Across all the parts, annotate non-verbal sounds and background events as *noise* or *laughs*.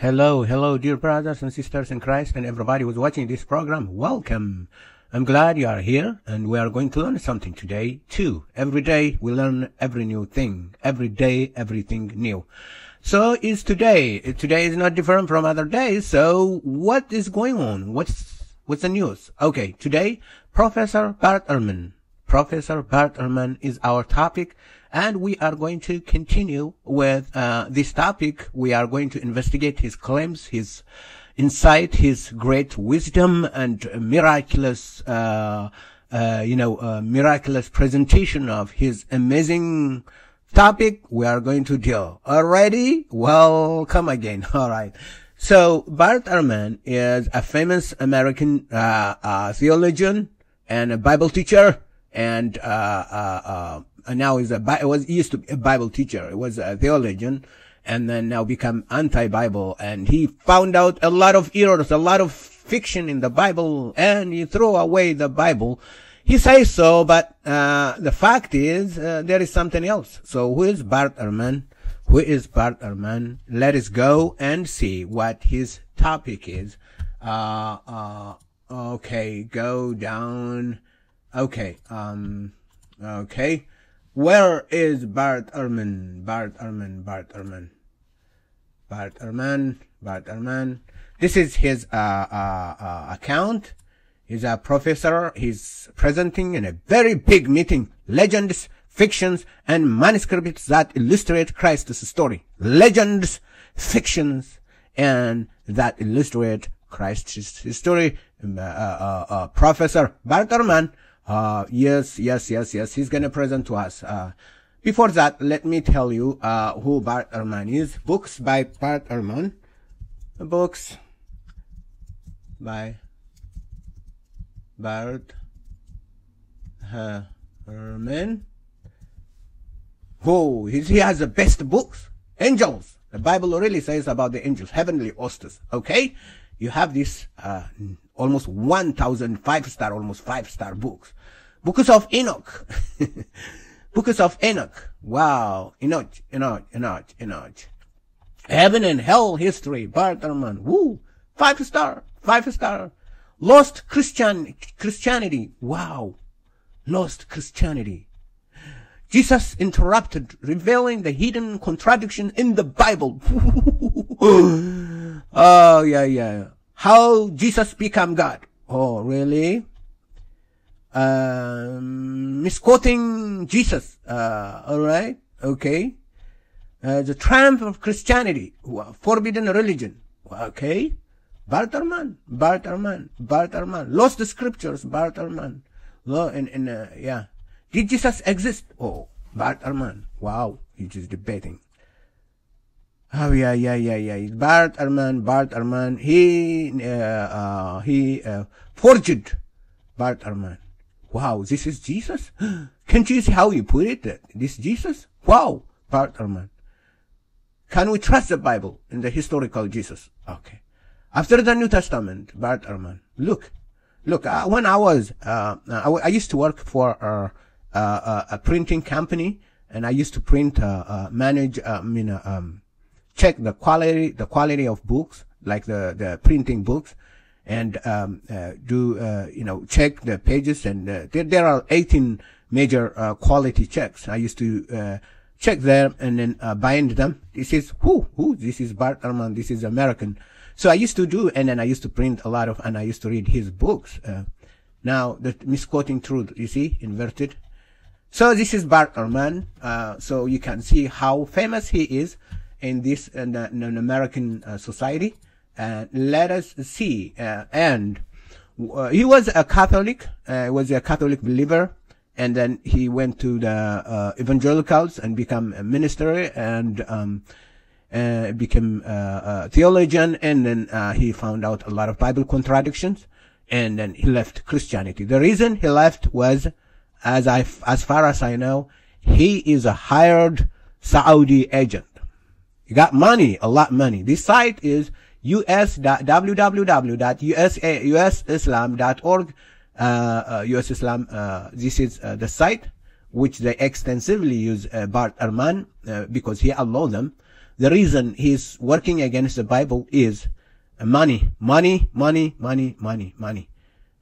Hello, hello, dear brothers and sisters in Christ and everybody who's watching this program. Welcome. I'm glad you are here and we are going to learn something today too. Every day we learn every new thing. Every day, everything new. So is today. Today is not different from other days. So what is going on? What's, what's the news? Okay. Today, Professor Bart Ehrman. Professor Bart Ehrman is our topic and we are going to continue with uh, this topic. We are going to investigate his claims, his insight, his great wisdom, and miraculous, uh, uh, you know, uh, miraculous presentation of his amazing topic. We are going to deal. Already? Welcome again. *laughs* All right. So Bart Ehrman is a famous American uh, uh, theologian and a Bible teacher and uh, and now he's a, it was, he used to be a Bible teacher. He was a theologian and then now become anti-Bible. And he found out a lot of errors, a lot of fiction in the Bible and he threw away the Bible. He says so, but, uh, the fact is, uh, there is something else. So who is Bart Ehrman? Who is Bart Ehrman? Let us go and see what his topic is. Uh, uh, okay, go down. Okay, um, okay. Where is Bart Ehrman? Bart Ehrman, Bart Ehrman. Bart Ehrman, Bart Ehrman. This is his uh, uh, uh, account. He's a professor. He's presenting in a very big meeting legends, fictions, and manuscripts that illustrate Christ's story. Legends, fictions, and that illustrate Christ's story. Uh, uh, uh, professor Bart Ehrman uh, yes, yes, yes, yes. He's going to present to us. Uh, before that, let me tell you uh, who Bart Ehrman is. Books by Bart Ehrman. Books by Bart Ehrman. Who he has the best books. Angels. The Bible really says about the angels, heavenly hosts. Okay? You have this uh, almost 1,000 five-star, almost five-star books. Books of Enoch. *laughs* Books of Enoch. Wow. Enoch, Enoch, Enoch, Enoch. Heaven and Hell History. Bart Ehrman. Woo. Five star. Five star. Lost Christian, Christianity. Wow. Lost Christianity. Jesus interrupted, revealing the hidden contradiction in the Bible. *laughs* oh, yeah, yeah. How Jesus became God. Oh, really? Um, misquoting Jesus. Uh, all right. Okay. Uh, the triumph of Christianity. Forbidden religion. Okay. Bart Ehrman. Bart Ehrman. Bart Ehrman. Lost the scriptures. Bart Ehrman. And, and uh, yeah. Did Jesus exist? Oh, Bart Ehrman. Wow. He's just debating. Oh yeah, yeah, yeah, yeah. Bart Ehrman, Bart Ehrman. He, uh, uh, he, uh, forged Bart Ehrman. Wow, this is Jesus? *gasps* Can't you see how you put it? This Jesus? Wow, Bart Ehrman. Can we trust the Bible in the historical Jesus? Okay. After the New Testament, Bart Ehrman. Look, look, uh, when I was, uh, I, I, used to work for uh, uh a printing company and I used to print, uh, uh, manage, I mean, um, check the quality, the quality of books, like the, the printing books, and um, uh, do, uh, you know, check the pages. And uh, there, there are 18 major uh, quality checks. I used to uh, check them and then uh, bind them. This is who, who, this is Bart this is American. So I used to do, and then I used to print a lot of, and I used to read his books. now, the misquoting truth, you see, inverted. So this is Bart so you can see how famous he is in this in, uh, American uh, society. And let us see. Uh, and he was a Catholic. was a Catholic believer and then he went to the uh, evangelicals and became a minister and um, uh, became uh, a theologian and then he found out a lot of bible contradictions and then he left christianity the reason he left was as i as far as i know he is a hired saudi agent you got money, a lot money. This site is us.www.usislam.org. Uh, uh, US Islam, uh, this is uh, the site which they extensively use uh, Bart Ehrman uh, because he allowed them. the reason he's working against the Bible is money, money, money, money, money, money.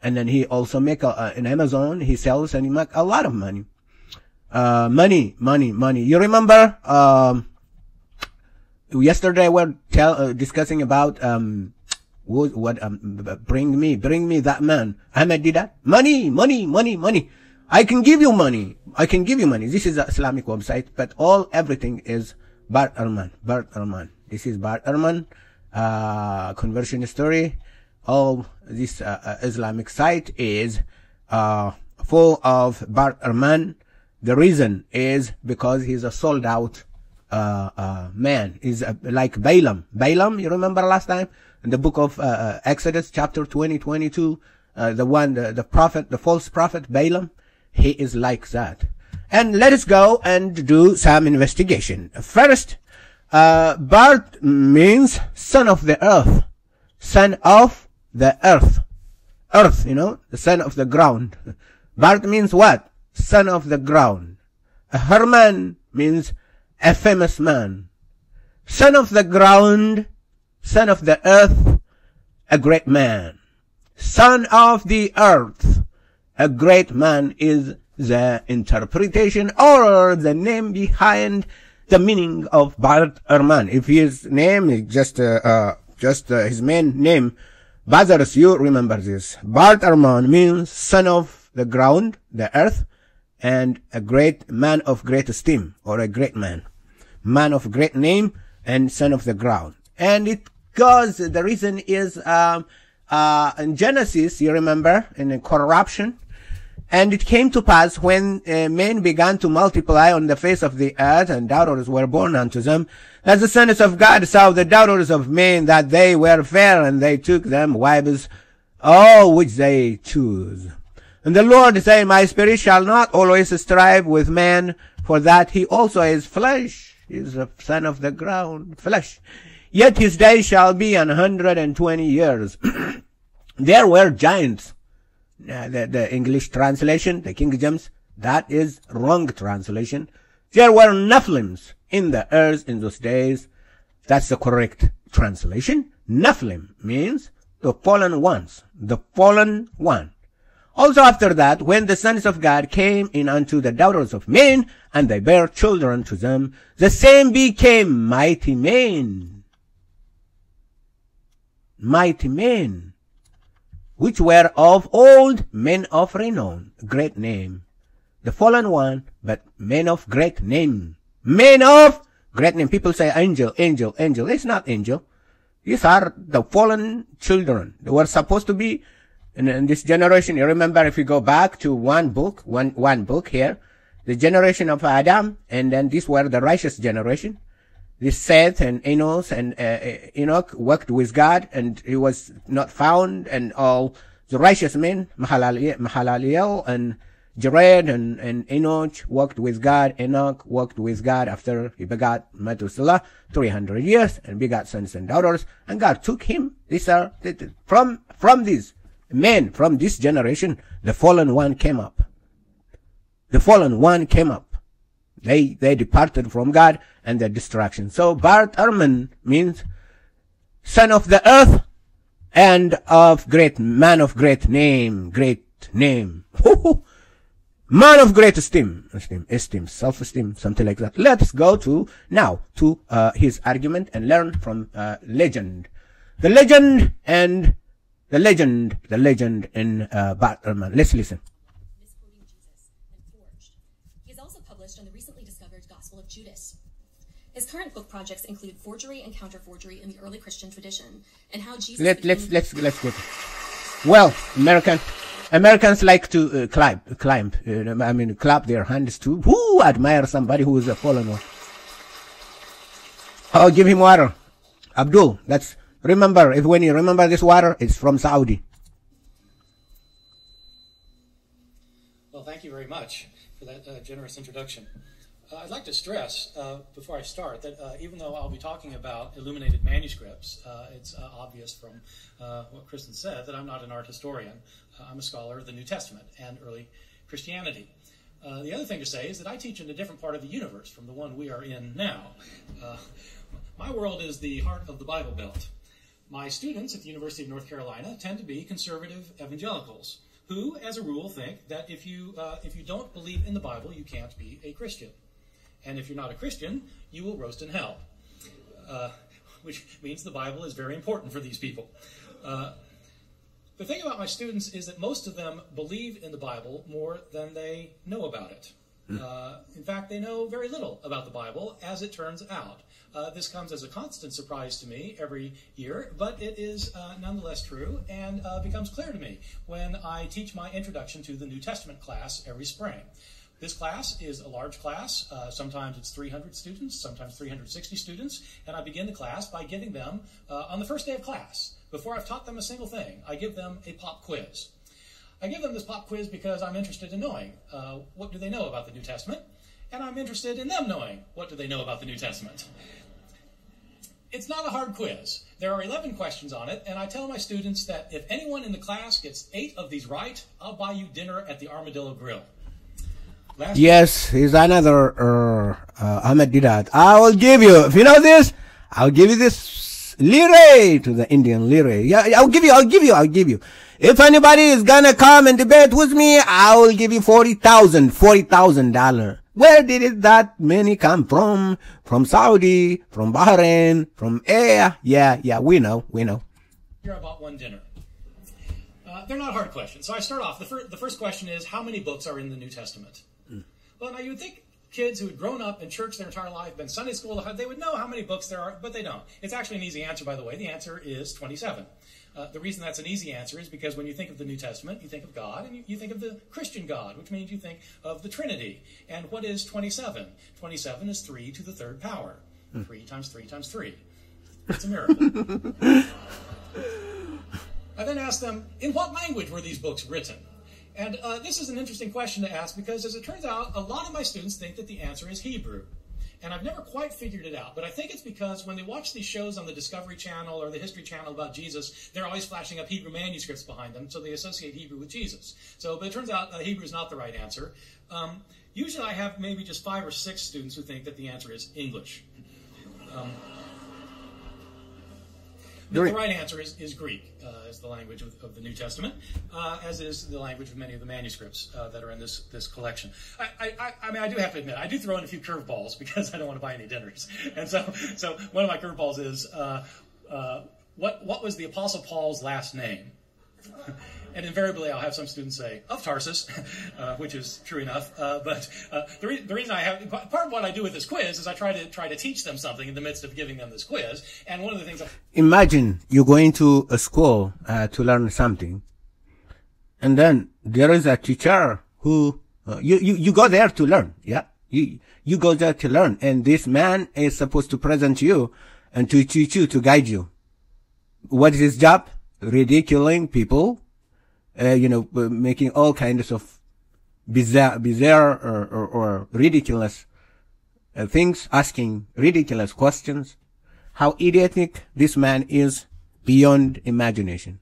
And then he also make a, uh, in Amazon, he sells and he make a lot of money. Uh, money, money, money. You remember, um, yesterday we were tell, uh, discussing about, um, what, what, um, bring me, bring me that man. Ahmed did that. Money, money, money, money. I can give you money. I can give you money. This is an Islamic website, but all, everything is Bart Ehrman. Bart Ehrman. This is Bart Ehrman, uh, conversion story. All this, uh, uh, Islamic site is, uh, full of Bart Ehrman. The reason is because he's a sold out, uh, uh, man. He's like Balaam. Balaam, you remember last time? In the book of, Exodus, chapter 20, 22, the one, the, the prophet, the false prophet Balaam he is like that. And let us go and do some investigation. First, uh, Bart means son of the earth. Son of the earth. Earth, you know, the son of the ground. *laughs* Bart means what? Son of the ground. Herman means a famous man. Son of the ground, son of the earth, a great man. Son of the earth, a great man is the interpretation or the name behind the meaning of Bart Ehrman. If his name is just, uh, uh, just uh, his main name bothers you, remember this. Bart Ehrman means son of the ground, the earth, and a great man of great esteem, or a great man. Man of great name and son of the ground. And it goes, the reason is, um, uh, in Genesis, you remember, in corruption, and it came to pass when uh, men began to multiply on the face of the earth, and daughters were born unto them, that the sons of God saw the daughters of men that they were fair, and they took them wives, all which they choose. And the Lord said, My spirit shall not always strive with man, for that he also is flesh, he is a son of the ground, flesh. Yet his days shall be an hundred and twenty years. *clears throat* there were giants uh, the, the English translation, the King James, that is wrong translation. There were Nephilims in the earth in those days. That's the correct translation. Nephilim means the fallen ones, the fallen one. Also after that, when the sons of God came in unto the daughters of men, and they bare children to them, the same became mighty men. Mighty men which were of old men of renown, great name. The fallen one, but men of great name. Men of great name. People say angel, angel, angel. It's not angel. These are the fallen children. They were supposed to be in, this generation. You remember if you go back to one book, one, one book here, the generation of Adam, and then these were the righteous generation this Seth and Enos and uh, uh, Enoch worked with God and he was not found and all the righteous men, Mahalalel and Jared and, and Enoch worked with God. Enoch worked with God after he begot Methuselah 300 years and begot sons and daughters and God took him. These are from, from these men, from this generation, the fallen one came up. The fallen one came up. They, they departed from God and their destruction. So Bart Ehrman means son of the earth and of great, man of great name, great name. man of great esteem, esteem, esteem, self-esteem, something like that. Let's go to, now, to, uh, his argument and learn from, uh, legend. The legend and the legend, the legend in, uh, Bart Ehrman. Let's listen. His current book projects include forgery and counterforgery in the early Christian tradition, and how Jesus. Let, let's let's let's go. Well, American Americans like to uh, climb, climb. Uh, I mean, clap their hands to who admire somebody who is a fallen one. Oh, give him water, Abdul. That's remember if when you remember this water, it's from Saudi. Well, thank you very much for that uh, generous introduction. Uh, I'd like to stress uh, before I start that uh, even though I'll be talking about illuminated manuscripts, uh, it's uh, obvious from uh, what Kristen said that I'm not an art historian. I'm a scholar of the New Testament and early Christianity. the other thing to say is that I teach in a different part of the universe from the one we are in now. my world is the heart of the Bible Belt. My students at the University of North Carolina tend to be conservative evangelicals who, as a rule, think that if you, uh, if you don't believe in the Bible, you can't be a Christian. And if you're not a Christian, you will roast in hell. Uh, *laughs* which means the Bible is very important for these people. Uh, the thing about my students is that most of them believe in the Bible more than they know about it. Uh, in fact, they know very little about the Bible, as it turns out. Uh, this comes as a constant surprise to me every year, but it is uh, nonetheless true and uh, becomes clear to me when I teach my introduction to the New Testament class every spring. This class is a large class. Uh, sometimes it's 300 students, sometimes 360 students, and I begin the class by giving them, uh, on the first day of class, before I've taught them a single thing, I give them a pop quiz. I give them this pop quiz because I'm interested in knowing uh, what do they know about the New Testament, and I'm interested in them knowing what do they know about the New Testament. *laughs* It's not a hard quiz. There are 11 questions on it, and I tell my students that if anyone in the class gets eight of these right, I'll buy you dinner at the Armadillo Grill. Last yes, he's another uh, uh, Deedat. I will give you, if you know this, I'll give you this lire to the Indian lire. Yeah, I'll give you, I'll give you, I'll give you. If anybody is gonna come and debate with me, I will give you forty thousand, forty thousand dollar. Where did it that many come from? From Saudi, from Bahrain, from Air? Yeah, yeah, we know, we know. Here I bought one dinner. Uh, they're not hard questions. So I start off. The, fir- the first question is, how many books are in the New Testament? Well, now you would think kids who had grown up in church their entire life, been Sunday school, they would know how many books there are, but they don't. It's actually an easy answer, by the way. The answer is 27. Uh, the reason that's an easy answer is because when you think of the New Testament, you think of God, and you, you, think of the Christian God, which means you think of the Trinity. And what is 27? 27 is 3 to the third power. 3 times 3 times 3. It's a miracle. I then asked them, in what language were these books written? And uh, this is an interesting question to ask because, as it turns out, a lot of my students think that the answer is Hebrew. And I've never quite figured it out, but I think it's because when they watch these shows on the Discovery Channel or the History Channel about Jesus, they're always flashing up Hebrew manuscripts behind them, so they associate Hebrew with Jesus. So, but it turns out uh, Hebrew is not the right answer. Um, usually I have maybe just five or six students who think that the answer is English. Um, the, the right answer is, is Greek, uh, is the language of, of the New Testament, uh, as is the language of many of the manuscripts uh, that are in this this collection. I, I, I, mean, I do have to admit, I do throw in a few curveballs *laughs* because I don't want to buy any dinners, and so so one of my curveballs is uh, uh, what what was the Apostle Paul's last name? *laughs* And invariably, I'll have some students say, of Tarsus, *laughs* uh, which is true enough. Uh, but uh, the, re- the, reason I have, part of what I do with this quiz is I try to try to teach them something in the midst of giving them this quiz. And one of the things I- Imagine you going to a school uh, to learn something. And then there is a teacher who, uh, you, you, you go there to learn. Yeah. You, you go there to learn. And this man is supposed to present you and to teach you, to guide you. What is his job? Ridiculing people uh, you know, making all kinds of bizarre, bizarre or, or, or ridiculous uh, things, asking ridiculous questions. How idiotic this man is beyond imagination.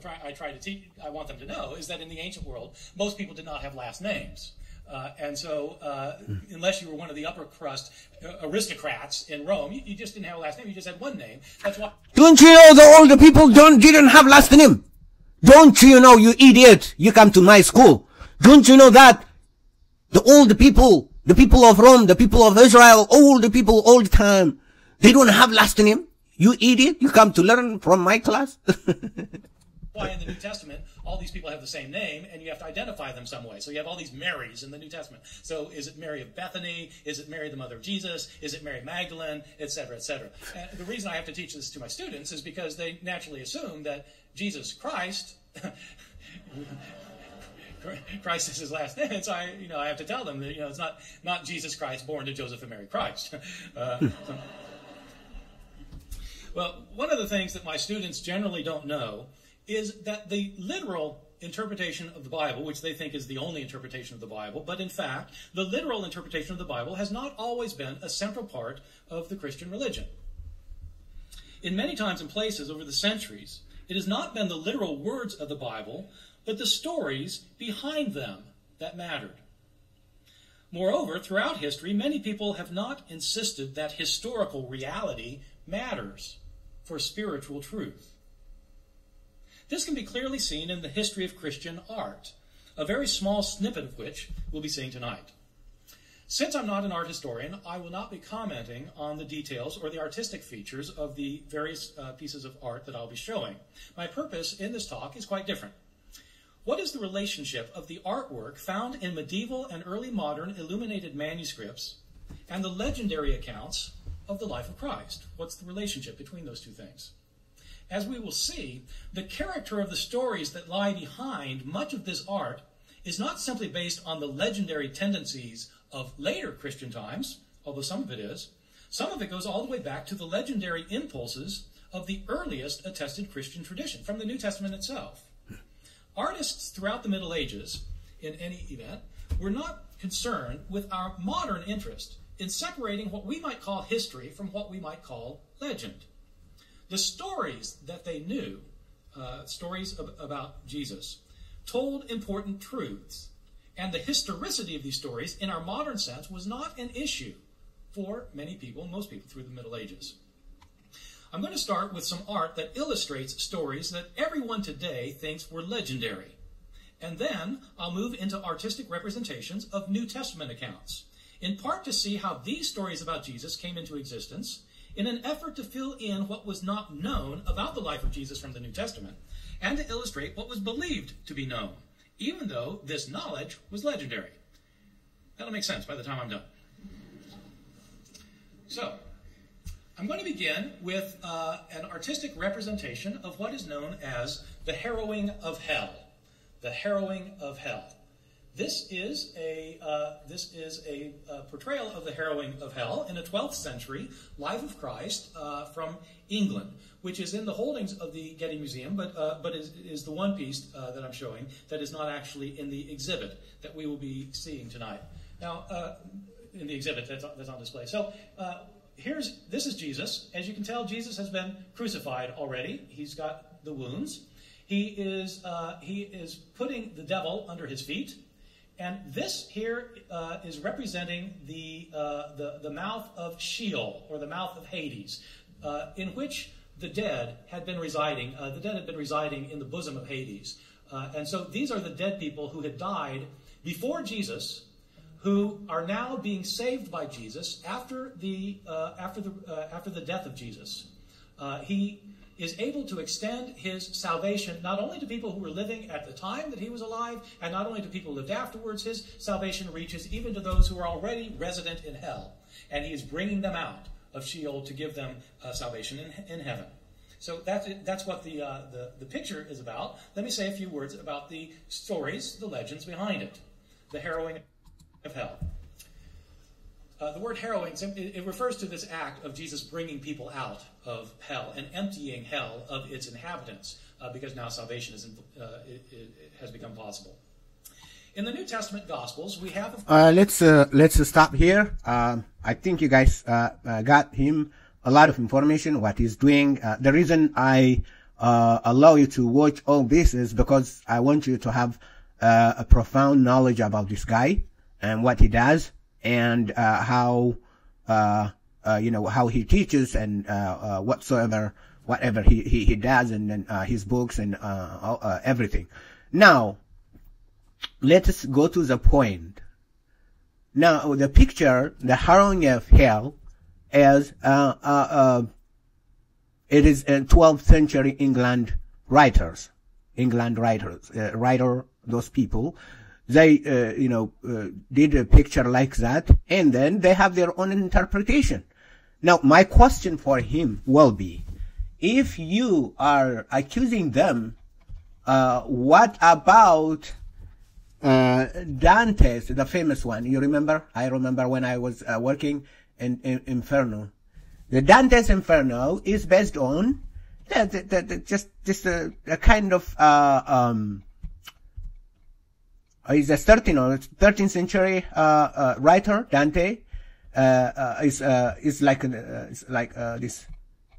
Try, I try to teach, I want them to know is that in the ancient world, most people did not have last names. Uh, and so, uh, unless you were one of the upper crust uh, aristocrats in Rome, you, you, just didn't have a last name. You just had one name. That's why. Don't you know that all the older people don't didn't have last name? Don't you know, you idiot? You come to my school. Don't you know that the old people, the people of Rome, the people of Israel, all the people all the time, they don't have last name? You idiot. You come to learn from my class? *laughs* Why in the New Testament, all these people have the same name, and you have to identify them some way. So you have all these Marys in the New Testament. So is it Mary of Bethany? Is it Mary the mother of Jesus? Is it Mary Magdalene? Etc. Etc. And the reason I have to teach this to my students is because they naturally assume that Jesus Christ. *laughs* Christ is his last name, so I, you know, I have to tell them that you know it's not not Jesus Christ born to Joseph and Mary Christ. *laughs* Uh. *laughs* Well, one of the things that my students generally don't know is that the literal interpretation of the Bible, which they think is the only interpretation of the Bible, but in fact, the literal interpretation of the Bible has not always been a central part of the Christian religion. In many times and places over the centuries, it has not been the literal words of the Bible, but the stories behind them that mattered. Moreover, throughout history, many people have not insisted that historical reality matters for spiritual truth. This can be clearly seen in the history of Christian art, a very small snippet of which we'll be seeing tonight. Since I'm not an art historian, I will not be commenting on the details or the artistic features of the various uh, pieces of art that I'll be showing. My purpose in this talk is quite different. What is the relationship of the artwork found in medieval and early modern illuminated manuscripts and the legendary accounts of the life of Christ? What's the relationship between those two things? As we will see, the character of the stories that lie behind much of this art is not simply based on the legendary tendencies of later Christian times, although some of it is. Some of it goes all the way back to the legendary impulses of the earliest attested Christian tradition from the New Testament itself. Artists throughout the Middle Ages, in any event, were not concerned with our modern interest in separating what we might call history from what we might call legend. The stories that they knew, uh, stories about Jesus, told important truths. And the historicity of these stories, in our modern sense, was not an issue for many people, most people, through the Middle Ages. I'm going to start with some art that illustrates stories that everyone today thinks were legendary. And then I'll move into artistic representations of New Testament accounts, in part to see how these stories about Jesus came into existence in an effort to fill in what was not known about the life of Jesus from the New Testament, and to illustrate what was believed to be known, even though this knowledge was legendary. That'll make sense by the time I'm done. So, I'm going to begin with uh, an artistic representation of what is known as the harrowing of hell. The harrowing of hell. This is a uh, this is a, a, uh, portrayal of the harrowing of hell in a 12th century Life of Christ uh, from England, which is in the holdings of the Getty Museum, but uh, but is, is the one piece uh, that I'm showing that is not actually in the exhibit that we will be seeing tonight. Now, in the exhibit that's, that's on display. So here's this is Jesus. As you can tell, Jesus has been crucified already. He's got the wounds. He is uh, he is putting the devil under his feet, and this here uh, is representing the, uh, the the mouth of Sheol or the mouth of Hades, uh, in which the dead had been residing. Uh, the dead had been residing in the bosom of Hades, uh, and so these are the dead people who had died before Jesus who are now being saved by Jesus after the, uh, after the, after the death of Jesus. He is able to extend his salvation not only to people who were living at the time that he was alive, and not only to people who lived afterwards, his salvation reaches even to those who are already resident in hell. And he is bringing them out of Sheol to give them uh, salvation in, in heaven. So that's, that's what the, uh, the, the picture is about. Let me say a few words about the stories, the legends behind it. The harrowing of hell. Uh, the word harrowing, it, refers to this act of Jesus bringing people out of hell and emptying hell of its inhabitants uh, because now salvation is uh, it, it has become possible. In the New Testament Gospels, we have. Uh, let's uh, let's stop here. Um, I think you guys uh, got him a lot of information what he's doing. the reason I allow you to watch all this is because I want you to have a profound knowledge about this guy and what he does and uh, how uh, uh, you know how he teaches and uh, uh, whatsoever whatever he, he, he does and, and uh, his books and everything. Now, let us go to the point. Now, the picture, the harrowing of hell, is it is a 12th century England writers, England writers, writer those people they, uh, you know, uh, did a picture like that, and then they have their own interpretation. Now, my question for him will be, if you are accusing them, uh, what about uh, Dante's, the famous one? You remember? I remember when I was uh, working in, in, Inferno. The Dante's Inferno is based on the, the, the, just just a, a kind of uh, um, he's a 13th 13th century uh, uh, writer, Dante. Is is like is like this.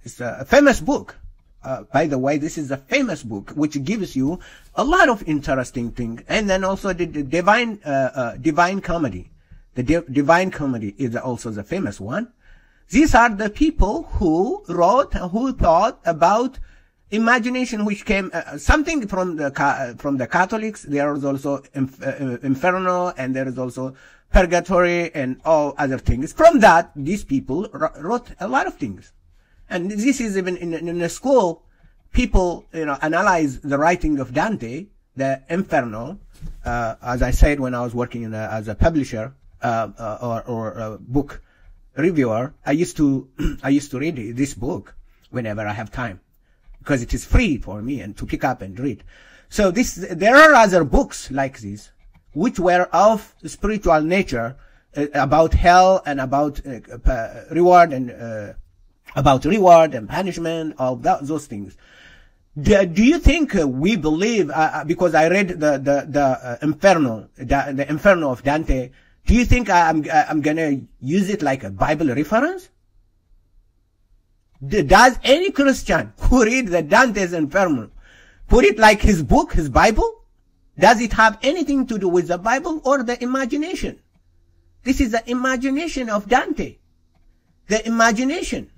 It's a famous book. Uh, by the way, this is a famous book which gives you a lot of interesting things, and then also the, the divine uh, uh, divine comedy. The Di- Divine Comedy is also the famous one. These are the people who wrote, who thought about imagination which came uh, something from the uh, from the Catholics. There is also inf- uh, inferno, and there is also purgatory, and all other things. From that, these people wrote a lot of things, and this is even in, in a school. People, you know, analyze the writing of Dante, the Inferno. Uh, as I said when I was working a, as a publisher uh, uh, or, or book reviewer, I used to *clears throat* I used to read this book whenever I have time because it is free for me and to pick up and read. So this, there are other books like this, which were of spiritual nature, uh, about hell and about uh, reward and uh, about reward and punishment, all that, those things. Do, do you think uh, we believe? Uh, uh, because I read the the the Inferno, the, the Inferno of Dante. Do you think I'm I'm gonna use it like a Bible reference? Does any Christian who read the Dante's Inferno put it like his book, his Bible? Does it have anything to do with the Bible or the imagination? This is the imagination of Dante. The imagination.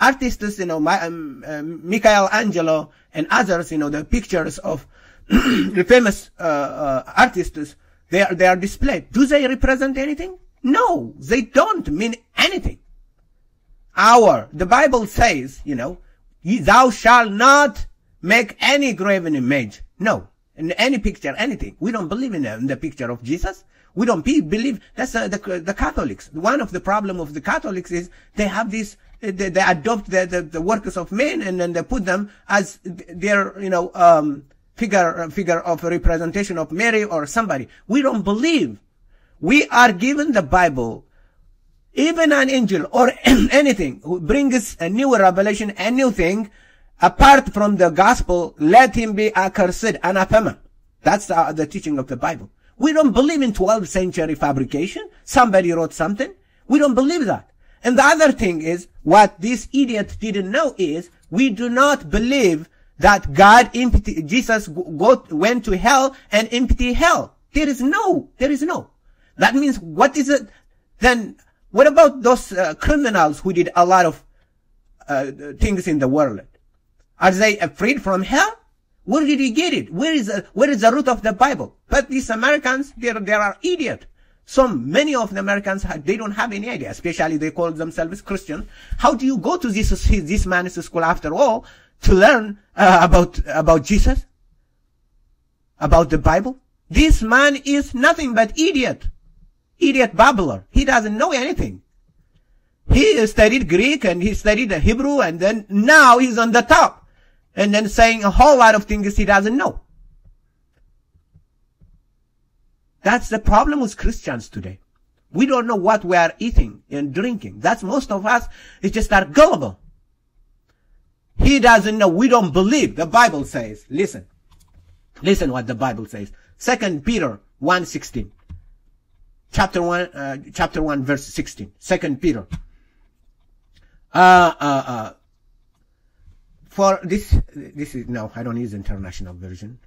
Artists, you know, my, um, um, Michelangelo and others, you know, the pictures of *clears throat* the famous uh, uh, artists, they are, they are displayed. Do they represent anything? No, they don't mean anything our, the Bible says, you know, thou shalt not make any graven image. No. In any picture, anything. We don't believe in the, in the picture of Jesus. We don't be, believe, that's uh, the, the Catholics. One of the problem of the Catholics is they have this, they, they adopt the, the, the, works of men and then they put them as their, you know, um, figure, figure of representation of Mary or somebody. We don't believe. We are given the Bible even an angel or *clears throat* anything who brings a new revelation, a new thing, apart from the gospel, let him be accursed, anathema. That's the, the teaching of the Bible. We don't believe in 12th century fabrication. Somebody wrote something. We don't believe that. And the other thing is, what this idiot didn't know is, we do not believe that God empty, Jesus went to hell and empty hell. There is no, there is no. That means what is it? Then what about those uh, criminals who did a lot of uh, things in the world? Are they afraid from hell? Where did you get it? Where is the, where is the root of the Bible? But these Americans, they they are idiot. So many of the Americans, they don't have any idea, especially they call themselves Christians. How do you go to this, this man's school after all to learn uh, about, about Jesus? About the Bible? This man is nothing but idiot idiot babbler. He doesn't know anything. He studied Greek and he studied Hebrew and then now he's on the top and then saying a whole lot of things he doesn't know. That's the problem with Christians today. We don't know what we are eating and drinking. That's most of us It's just are gullible. He doesn't know. We don't believe. The Bible says, listen, listen what the Bible says. Second Peter 1.16 chapter 1, uh, chapter 1, verse 16. Second Peter. Uh, uh, uh, for this, this is, no, I don't use international version.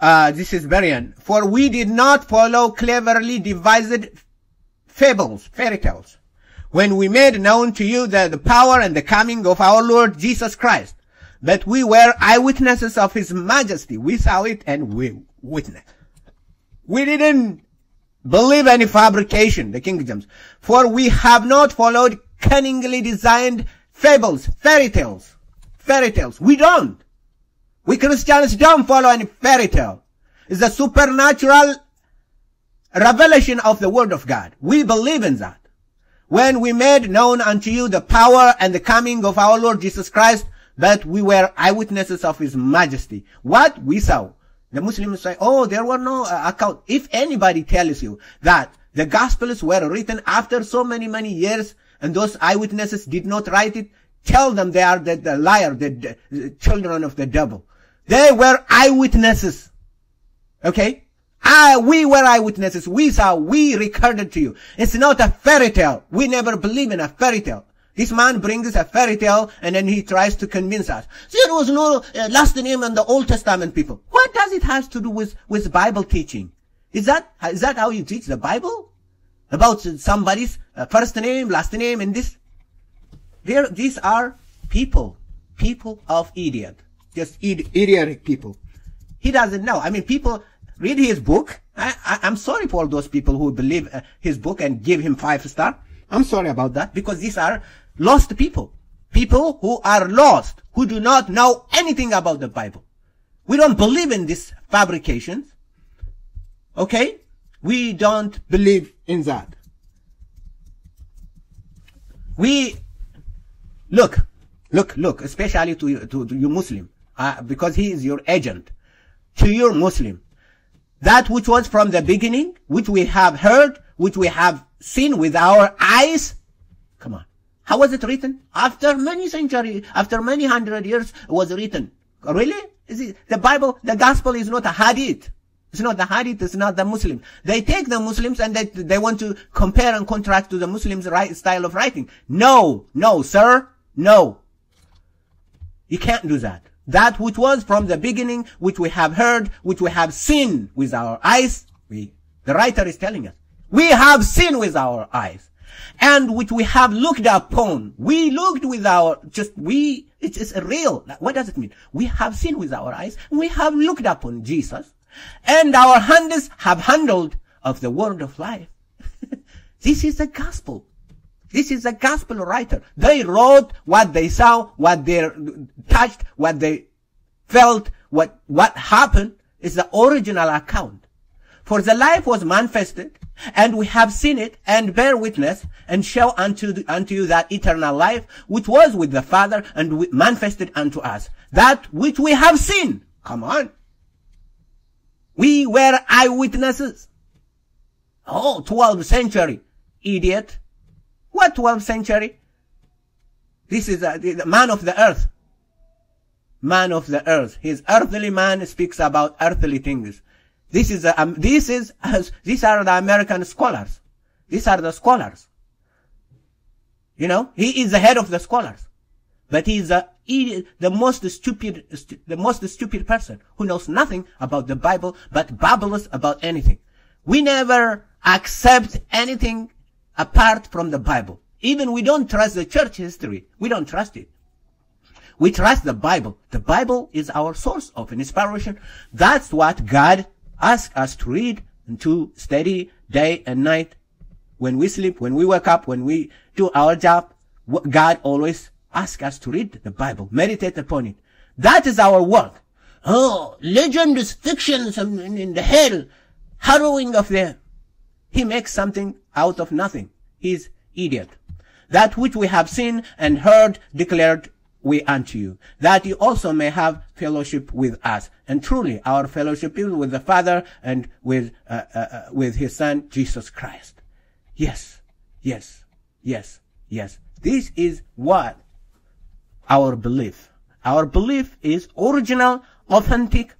Uh, this is Berean. For we did not follow cleverly devised fables, fairy tales, when we made known to you the, the power and the coming of our Lord Jesus Christ, but we were eyewitnesses of his majesty. We saw it and we witnessed. We didn't believe any fabrication, the kingdoms, For we have not followed cunningly designed fables, fairy tales, fairy tales. We don't. We Christians don't follow any fairy tale. It's a supernatural revelation of the Word of God. We believe in that. When we made known unto you the power and the coming of our Lord Jesus Christ, that we were eyewitnesses of His majesty. What we saw. The Muslims say, oh, there were no uh, account. If anybody tells you that the Gospels were written after so many, many years and those eyewitnesses did not write it, tell them they are the, the liar, the, the children of the devil. They were eyewitnesses. Okay? I, we were eyewitnesses. We saw, we recorded to you. It's not a fairy tale. We never believe in a fairy tale. This man brings us a fairy tale and then he tries to convince us. There was no uh, last name in the Old Testament people. What does it have to do with, with Bible teaching? Is that, is that how you teach the Bible? about somebody's uh, first name, last name, and this. There, these are people, people of idiot, just id- idiotic people. He doesn't know. I mean, people read his book. I, am sorry for all those people who believe uh, his book and give him five star. I'm sorry about that because these are lost people. People who are lost, who do not know anything about the Bible. We don't believe in these fabrications. Okay? We don't believe in that. We, look, look, look, especially to, to, to you Muslim, uh, because he is your agent. To your Muslim, that which was from the beginning, which we have heard, which we have seen with our eyes. Come on. How was it written? After many centuries, after many hundred years was written. Really? It, the Bible, the gospel is not a hadith. It's not the hadith, it's not the Muslim. They take the Muslims and they, they want to compare and contrast to the Muslims' right style of writing. No, no, sir, no. You can't do that. That which was from the beginning, which we have heard, which we have seen with our eyes, we, the writer is telling us, we have seen with our eyes, and which we have looked upon. We looked with our, just, we, it is real. What does it mean? We have seen with our eyes, we have looked upon Jesus, and our hands have handled of the word of life. *laughs* this is the gospel. This is a gospel writer. They wrote what they saw, what they touched, what they felt, what, what happened is the original account. For the life was manifested, and we have seen it, and bear witness, and show unto, the, unto you that eternal life, which was with the Father, and manifested unto us. That which we have seen. Come on. We were eyewitnesses. Oh, 12th century. Idiot. What 12th century? This is a, the man of the earth. Man of the earth. His earthly man speaks about earthly things. This is, a, um, this is, these are the American scholars. These are the scholars. You know, he is the head of the scholars. But he is the, the most stupid, the most stupid person who knows nothing about the Bible, but babbles about anything. We never accept anything apart from the Bible. Even we don't trust the church history. We don't trust it. We trust the Bible. The Bible is our source of inspiration. That's what God asks us to read and to study day and night. When we sleep, when we wake up, when we do our job, God always asks us to read the Bible, meditate upon it. That is our work. Oh, legends, fictions in the hell, harrowing of them. He makes something out of nothing. He's idiot. That which we have seen and heard declared we unto you, that you also may have fellowship with us. And truly, our fellowship is with the Father and with, uh, uh, uh, with His Son, Jesus Christ. Yes, yes, yes, yes. This is what our belief. Our belief is original, authentic,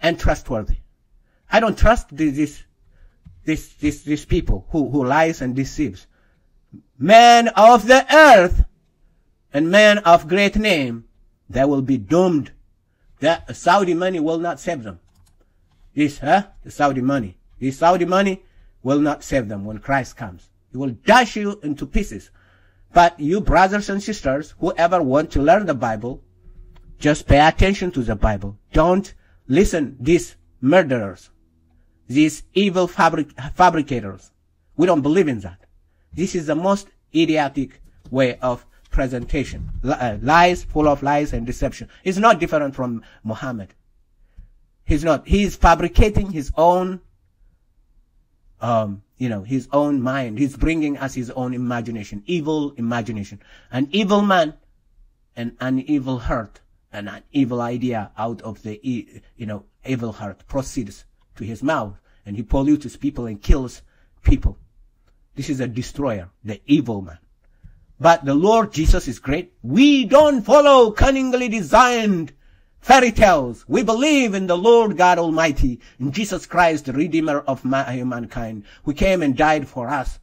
and trustworthy. I don't trust this, this, this, these people who, who lies and deceives. Men of the earth and men of great name, they will be doomed. The Saudi money will not save them. This, huh? The Saudi money. This Saudi money will not save them when Christ comes. He will dash you into pieces. But you brothers and sisters, whoever want to learn the Bible, just pay attention to the Bible. Don't listen these murderers, these evil fabric fabricators. We don't believe in that. This is the most idiotic way of presentation. Uh, lies, full of lies and deception. It's not different from Muhammad. He's not. He's fabricating his own, um, you know, his own mind. He's bringing us his own imagination, evil imagination. An evil man and an evil heart and an evil idea out of the, you know, evil heart proceeds to his mouth and he pollutes people and kills people. This is a destroyer, the evil man. But the Lord Jesus is great. We don't follow cunningly designed fairy tales. We believe in the Lord God Almighty, in Jesus Christ, the Redeemer of mankind, who came and died for us.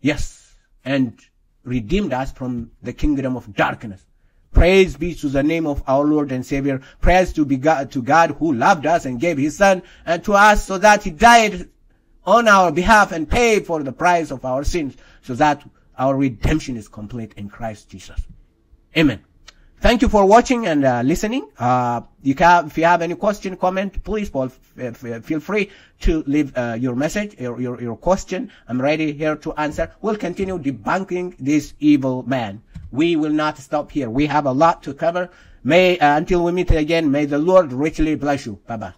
Yes, and redeemed us from the kingdom of darkness. Praise be to the name of our Lord and Savior. Praise to be God, to God who loved us and gave his son and to us so that he died on our behalf and paid for the price of our sins so that our redemption is complete in Christ Jesus. Amen. Thank you for watching and uh, listening. Uh, you can, if you have any question, comment, please feel free to leave uh, your message, your, your, your question. I'm ready here to answer. We'll continue debunking this evil man. We will not stop here. We have a lot to cover. May, uh, until we meet again, may the Lord richly bless you. Bye bye.